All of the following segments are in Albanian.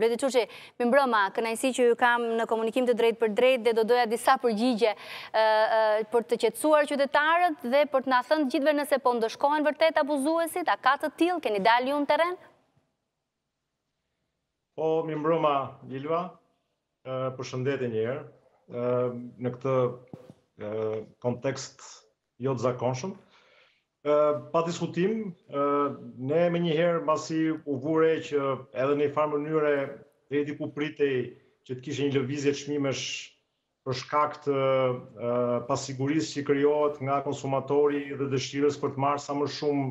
Bledi Çuçi, mirëmbrëma, kënaqësi që ju kam në komunikim të drejtpërdrejtë dhe do doja disa përgjigje për të qetësuar qytetarët dhe për të na thënë gjithëve nëse po ndëshkohen vërtet abuzuesit, a ka të tillë, keni dalë ju në terren? Po, mirëmbrëma, Ilva, përshëndetje njëherë, në këtë kontekst jo të zakonshëm. Pa diskutim, ne menjëherë mbasi u vu re që edhe në një farë mënyre deri diku pritej që të kishte një lëvizje çmimesh për shkak të pasigurisë që krijohet nga konsumatori dhe dëshirës për të marrë sa më shumë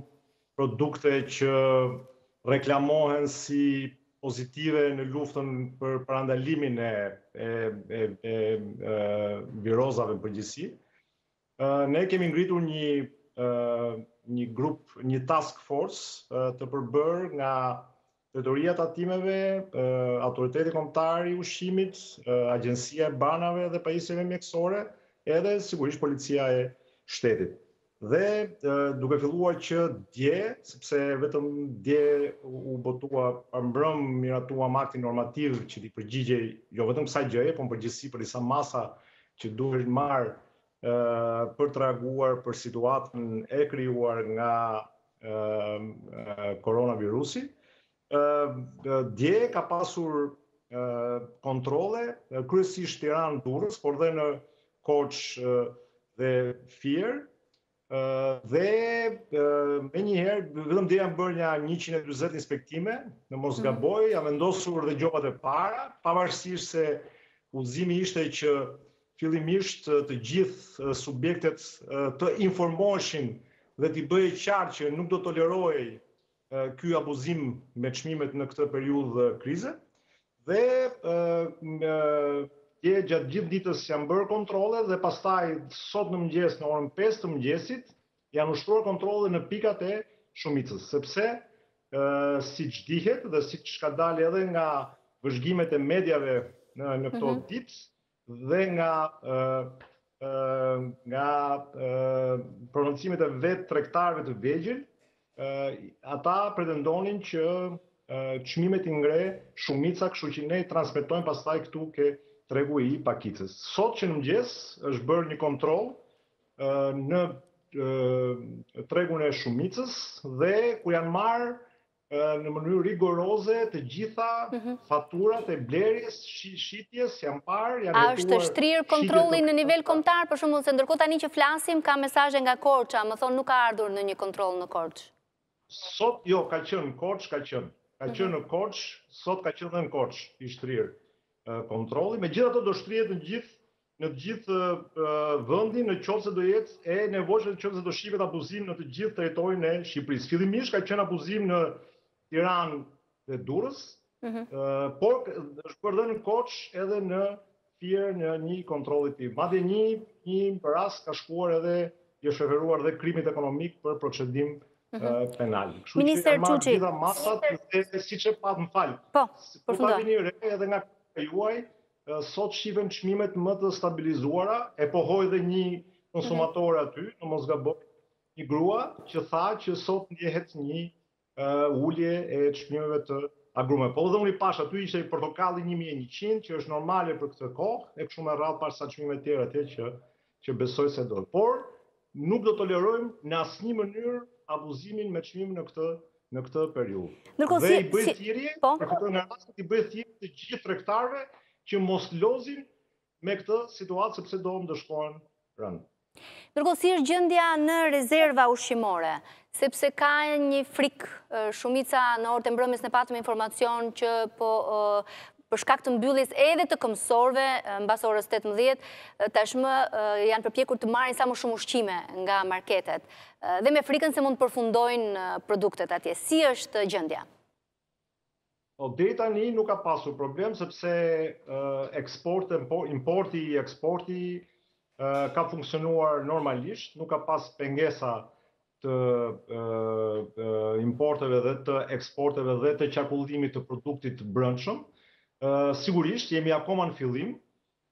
produkte që reklamohen si pozitive në luftën për parandalimin e e e e virozave në përgjithësi. Ne kemi ngritur një një grup, një task force të përbërë nga Drejtoria e Tatimeve, Autoriteti Kombëtar i Ushqimit, Agjencia e Barnave dhe Pajisjeve Mjekësore, edhe sigurisht Policia e Shtetit. Dhe duke filluar që dje, sepse vetëm dje u botua parmbrëmë miratuam aktin normativ që t'i përgjigjej jo vetëm kësaj gjëje, por në përgjithësi për disa masa që duhej marrë për të reaguar për situatën e krijuar nga koronavirusi. Dje ka pasur kontrolle, kryesisht Tiranë, Durrës, por dhe në Korçë dhe Fier. dhe me njëherë, vetëm dhe janë bërë nja 120 inspektime, në mos gaboj mhm, janë vendosur dhe gjobat e para, pavarësisht se udhëzimi ishte që fillimisht të gjithë subjektet të informoheshin dhe t'i bëhej qartë që nuk do tolerohej ky abuzim me çmimet në këtë periudhë krize dhe dje gjatë gjithë ditës janë bërë kontrolle dhe pastaj sot në mëngjes në orën 5 të mëngjesit janë ushtruar kontrolle në pikat e shumicës, sepse siç dihet dhe siç ka dalë edhe nga vëzhgimet e mediave në këto mhm. ditë, dhe nga nga prononcimet e vetë tregtarëve të vegjël, ata pretendonin që çmimet i ngre shumica, kështu që ne transmetojmë pastaj këtu ke tregu i pakicës. Sot që në mëngjes është bërë një kontroll në tregun e shumicës dhe ku janë marrë në mënyrë rigoroze të gjitha mhm. faturat e blerjes, shitjes, janë parë, janë jetuar... A është shtrirë kontrolli në nivel kombëtar, për shembull, se ndërkohë tani që flasim, ka mesazhe nga Korça, më thonë nuk ka ardhur asnjë kontroll në Korçë. Sot, jo, ka qënë, Korçë ka qënë, ka mhm. qënë në Korçë, sot ka qënë dhe në Korçë, i shtrirë kontrolli, megjithatë do shtrihet në gjithë në të gjithë vendin në qoftë se do jetë e nevojshme në qoftë se do shifet abuzim në të gjithë territorin e Shqipërisë. Fillimisht ka qenë abuzim në Tiranë dhe Durrës, mhm. por është bërë në Korçë edhe në Fier në një kontroll i tillë. Madje një një rast ka shkuar edhe i është referuar dhe krimit ekonomik për procedim mhm. penal. Minister Çuçi, gjitha masat dhe siç e pat më fal. Po, përfundoni. Po, edhe nga juaj Sot shifen çmimet më të stabilizuara, e pohoi dhe një konsumatore aty, në mos gaboj, një grua që tha që sot ndjehet një ulje e çmimeve të agrumeve. Po dhe unë i pash aty ishte portokalli 1100 që është normale për këtë kohë, e kështu me radhë pash ca çmime të tjera atje që që besoj se do, por nuk do tolerojmë në asnjë mënyrë abuzimin me çmim në këtë në këtë periudhë. Dhe i bëj thirrje, po? përfitoj nga rasti i bëj thirrje të gjithë tregtarëve që mos lozin me këtë situatë sepse do ndëshkohen rëndë. Ndërkohë si është gjendja në rezerva ushqimore, sepse ka një frikë shumica në orët e mbrëmjes ne patëm informacion që po Për shkak të mbylljes edhe të këmbësorëve, mbas orës tetëmbëdhjetë, tashmë janë përpjekur të marrin sa më shumë ushqime nga marketet dhe me frikën se mund të përfundojnë produktet atje. Si është gjendja? Po deri tani nuk ka pasur problem sepse eksporti, importi, eksporti ka funksionuar normalisht, nuk ka pas pengesa të importeve dhe të eksporteve dhe të qarkullimit të produktit të brendshëm, sigurisht jemi akoma në fillim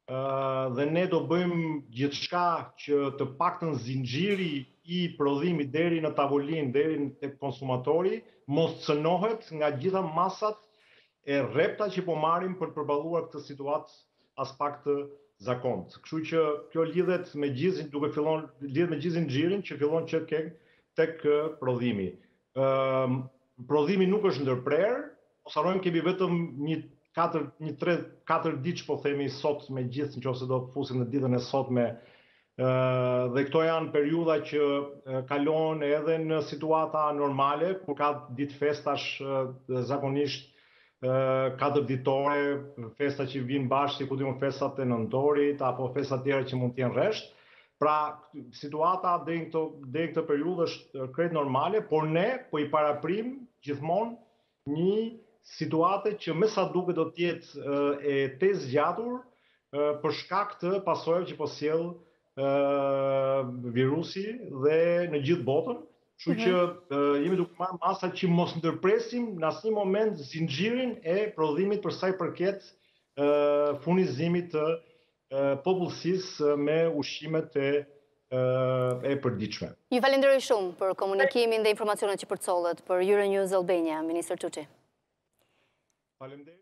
dhe ne do bëjmë gjithçka që të paktën zinxhiri i prodhimit deri në tavolinë, deri tek konsumatori, mos cënohet nga gjitha masat e rrepta që po marrim për të përballuar këtë situatë aspak të zakontë. Kështu që kjo lidhet me gjithë zin duke filluar lidhet me gjithë zinxhirin që fillon që ke tek prodhimi. Ëm prodhimi nuk është ndërprerë, mos harrojmë kemi vetëm një 4 një 3 4 ditë po themi sot me gjithë në qoftë se do fusim dhe ditën e sotme Dhe këto janë periudha që kalon edhe në situata normale, kur ka ditë festash zakonisht katërditore, festa që vijnë bashkë, sikur dimë festat e nëntorit apo festa tjera që mund të jenë rresht. Pra, situata deri në këto deri në këtë periudhë është krejt normale, por ne po i paraprijmë gjithmonë një situate që me sa duket do të jetë e tejzgjatur për shkak të pasojave që po sjell virusi dhe në gjithë botën, kështu që jemi duke marrë masa që mos ndërpresim në asnjë moment zinxhirin e prodhimit për sa i përket furnizimit të popullsisë me ushqimet e përditshme. Ju falenderoj shumë për komunikimin dhe informacionet që përcollët për Euronews Albania, ministër Çuçi. Faleminderit.